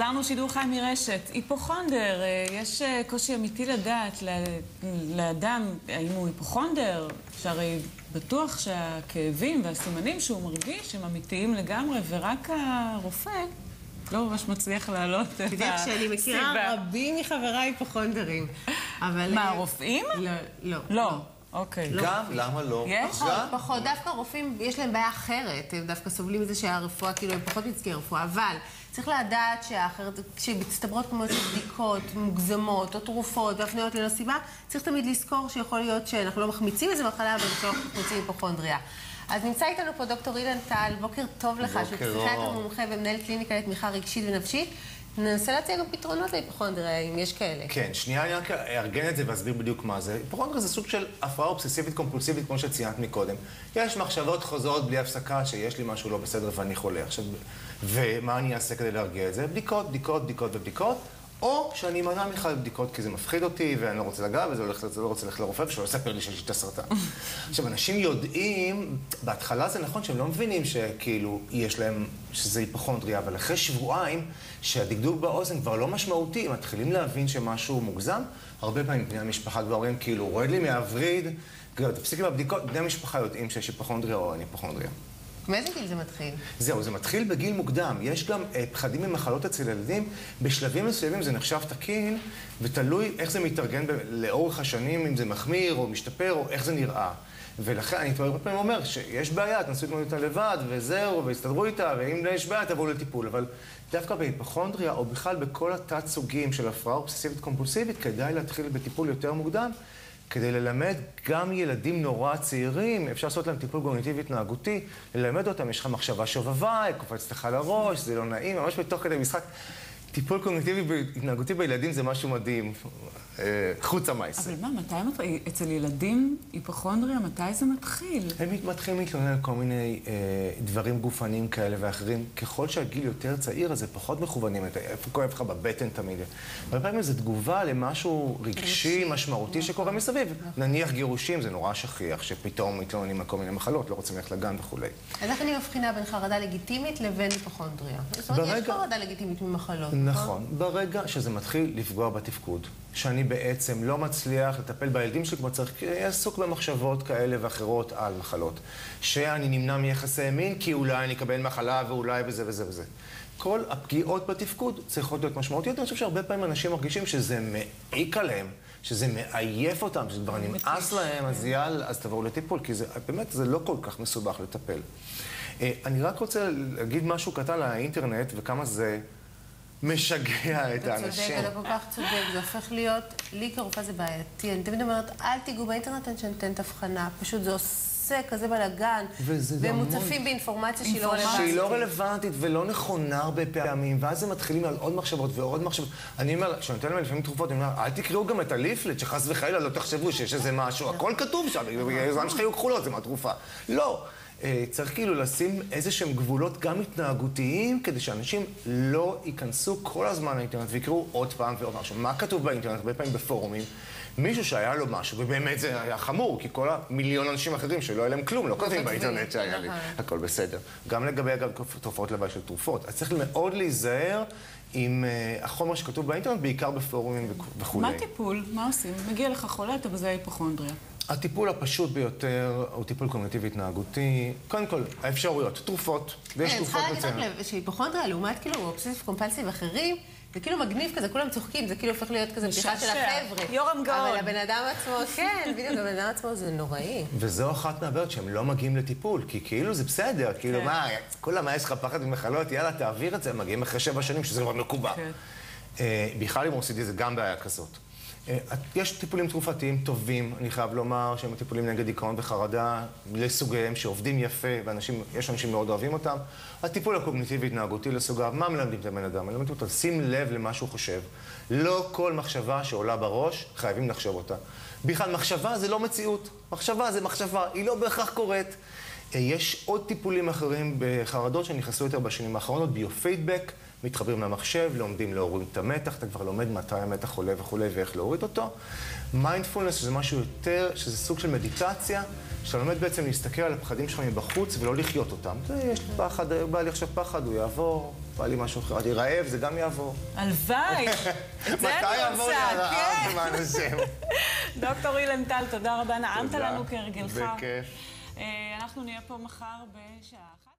חזרנו שידור חי מרשת. היפוכונדר, אה, יש אה, קושי אמיתי לדעת לאדם האם הוא היפוכונדר, שהרי בטוח שהכאבים והסימנים שהוא מרגיש הם אמיתיים לגמרי, ורק הרופא לא ממש מצליח להעלות את הסיבה. אתה יודע שאני מכירה רבים מחבריי היפוכונדרים, אבל... מה, רופאים? לא. לא. לא. אוקיי. גם? למה לא? יש? פחות, פחות. דווקא רופאים, יש להם בעיה אחרת. הם דווקא סובלים מזה שהרפואה, כאילו, הם פחות נזכי רפואה. אבל צריך לדעת שהאחרת, כשמצטברות כמויות של בדיקות מוגזמות, או תרופות, והפניות ללא סיבה, צריך תמיד לזכור שיכול להיות שאנחנו לא מחמיצים איזה מחלה, אבל בסוף מחמיצים היפוכונדריה. אז נמצא איתנו פה דוקטור אילן טל, בוקר טוב לך, שהוא פסיכיאטר מומחה ומנהל קליניקה לתמיכה רגשית ונפשית. ננסה להציע גם פתרונות להיפוכונדריה, אם יש כאלה. כן, שנייה, אני רק אארגן את זה ואסביר בדיוק מה זה. היפוכונדריה זה סוג של הפרעה אובססיבית קומפולסיבית, כמו שציינת מקודם. יש מחשבות חוזרות בלי הפסקה שיש לי משהו לא בסדר ואני חולה. עכשיו, ומה אני אעשה כדי להרגיע את זה? בדיקות, בדיקות, בדיקות ובדיקות. או שאני אמנע בכלל בדיקות כי זה מפחיד אותי ואני לא רוצה לגעת וזה לא רוצה ללכת לרופא ושלא יספר לי שיש לי את הסרטן. עכשיו, אנשים יודעים, בהתחלה זה נכון שהם לא מבינים שכאילו יש להם, שזה היפוכונדריה, אבל אחרי שבועיים שהדקדוק באוזן כבר לא משמעותי, הם מתחילים להבין שמשהו מוגזם, הרבה פעמים בני המשפחה כבר אומרים כאילו, רורד לי מהווריד, תפסיק עם הבדיקות, בני המשפחה יודעים שיש היפוכונדריה או אין היפוכונדריה. מאיזה גיל זה מתחיל? זהו, זה מתחיל בגיל מוקדם. יש גם אה, פחדים ממחלות אצל ילדים. בשלבים מסוימים זה נחשב תקין, ותלוי איך זה מתארגן ב- לאורך השנים, אם זה מחמיר או משתפר, או איך זה נראה. ולכן אני הרבה פעמים אומר שיש בעיה, תנסו להתמודד איתה לבד, וזהו, והסתדרו איתה, ואם יש בעיה, תבואו לטיפול. אבל דווקא בהיפוכונדריה, או בכלל בכל התת-סוגים של הפרעה אובססיבית קומפולסיבית, כדאי להתחיל בטיפול יותר מוקדם. כדי ללמד גם ילדים נורא צעירים, אפשר לעשות להם טיפול קוגניטיבי התנהגותי, ללמד אותם, יש לך מחשבה שובבה, קופצת לך לראש, זה לא נעים, ממש בתוך כדי משחק. טיפול קוגניטיבי התנהגותי בילדים זה משהו מדהים, אה, חוץ המייסר. אבל מה, מתי אצל ילדים היפוכונדריה, מתי זה מתחיל? הם מתחילים להתלונן על כל מיני אה, דברים גופניים כאלה ואחרים. ככל שהגיל יותר צעיר, אז זה פחות מכוונים. איפה כואב לך בבטן תמיד? הרבה פעמים זו תגובה למשהו רגשי, משמעותי נכון. שקורה מסביב. נניח גירושים, זה נורא שכיח, שפתאום מתלוננים על כל מיני מחלות, לא רוצים ללכת לגן וכולי. אז איך אני מבחינה בין חרדה לגיטימית לבין היפוכונדריה? זאת אומרת, יש חרדה לגיטימית ממחלות. נכון. ברגע שזה מתחיל לפגוע בתפקוד, שאני בעצם לא מצליח לטפל בילדים שלי כמו צריך, כי אני עסוק במחשבות כאלה ואחרות על מחלות. שאני נמנע מיחסי מין כי אולי אני אקבל מחלה ואולי וזה וזה וזה. כל הפגיעות בתפקוד צריכות להיות משמעותיות. אני חושב שהרבה פעמים אנשים מרגישים שזה מעיק עליהם, שזה מעייף אותם, שזה כבר נמאס להם, אז יאללה, אז תבואו לטיפול, כי זה, באמת זה לא כל כך מסובך לטפל. אה, אני רק רוצה להגיד משהו קטן על האינטרנט וכמה זה... משגע את האנשים. אתה צודק, אתה כל כך צודק, זה הופך להיות, לי כרופאה זה בעייתי. אני תמיד אומרת, אל תיגעו באינטרנט עד שנותנת הבחנה. פשוט זה עושה כזה בלאגן. והם מוצפים באינפורמציה שהיא לא רלוונטית. שהיא לא רלוונטית ולא נכונה הרבה פעמים, ואז הם מתחילים על עוד מחשבות ועוד מחשבות. אני אומר, כשאני נותן להם לפעמים תרופות, אני אומר, אל תקראו גם את הליפלט, שחס וחלילה לא תחשבו שיש איזה משהו, הכל כתוב שם, הזמן שלך יהיו כחולות, זה מהתרופה. לא. אה, צריך כאילו לשים איזה שהם גבולות גם התנהגותיים, כדי שאנשים לא ייכנסו כל הזמן לאינטרנט ויקראו עוד פעם ועוד משהו. מה כתוב באינטרנט? הרבה פעמים בפורומים. מישהו שהיה לו משהו, ובאמת זה היה חמור, כי כל המיליון אנשים אחרים שלא היה להם כלום, לא כותבים באינטרנט שהיה לי, נכון. הכל בסדר. גם לגבי, אגב, תופעות לוואי של תרופות. אז צריך מאוד להיזהר עם uh, החומר שכתוב באינטרנט, בעיקר בפורומים וכולי. מה טיפול? מה עושים? מגיע לך חולה, אתה בזה היפוכונדריה. הטיפול הפשוט ביותר הוא טיפול קוגניטיבי התנהגותי. קודם כל, האפשרויות, תרופות, ויש תרופות מצוינות. אני צריכה להגיד רק שהיפוכונדריה, לעומת כאילו אובססיב קומפלסיב אחרים, זה כאילו מגניב כזה, כולם צוחקים, זה כאילו הופך להיות כזה בדיחה של החבר'ה. יורם גאון. אבל הבן אדם עצמו, כן, בדיוק, הבן אדם עצמו זה נוראי. וזו אחת מהבעיות שהם לא מגיעים לטיפול, כי כאילו זה בסדר, כאילו כן. מה, כולה מה יש לך פחד ממחלות, יאללה, תעביר את זה, מגיעים אחרי שבע שנים, שזה כבר מקובע. כן. אה, בכלל עם OCD זה גם בעיה כזאת. אה, יש טיפולים תרופתיים טובים, אני חייב לומר, שהם טיפולים נגד דיכאון וחרדה, לסוגיהם, שעובדים יפה, ויש אנשים מאוד אוהבים אותם. הטיפול הקוגניטיבי-התנהגותי לסוגיו, מה מלמדים את הבן אדם? מלמדים אותו שים לב למה שהוא חושב. לא כל מחשבה שעולה בראש, חייבים לחשוב אותה. בכלל, מחשבה זה לא מציאות. מחשבה זה מחשבה, היא לא בהכרח קורית. יש עוד טיפולים אחרים בחרדות שנכנסו יותר בשנים האחרונות, ביו-פידבק. מתחברים למחשב, לומדים להוריד את המתח, אתה כבר לומד מתי המתח עולה וכולי ואיך להוריד אותו. מיינדפולנס שזה משהו יותר, שזה סוג של מדיטציה, שאתה לומד בעצם להסתכל על הפחדים שלך מבחוץ ולא לחיות אותם. זה, יש פחד, בא לי עכשיו פחד, הוא יעבור, בא לי משהו אחר. אמרתי, רעב, זה גם יעבור. הלוואי. את זה מתי אני יעבור לי רוצה, הרעב, כן. למען השם? דוקטור אילן טל, תודה רבה, נעמת. לנו כהרגלך. בכיף. אה, אנחנו נהיה פה מחר בשעה אחת.